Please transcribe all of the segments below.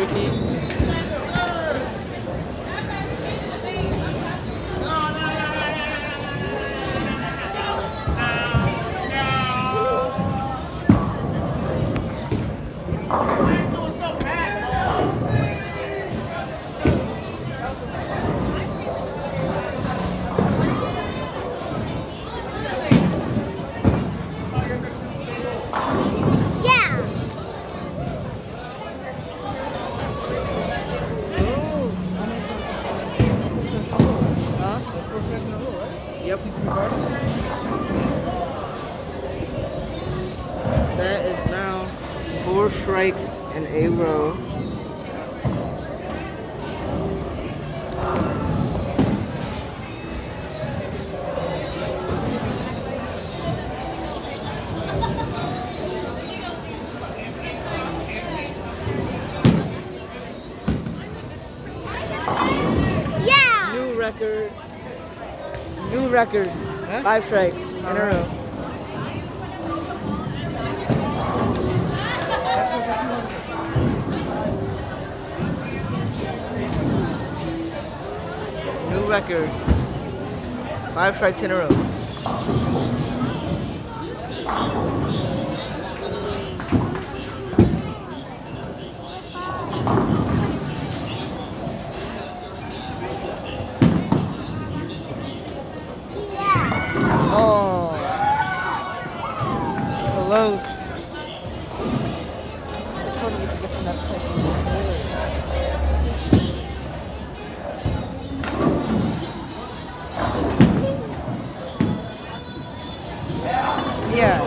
Turkey. Yep. That is now four strikes in a row. Yeah! New record. New record. Huh? Five strikes in a row. New record. Five strikes in a row. Oh. Close. Yeah.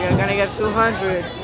You're gonna get 200.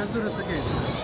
ナズルスゲー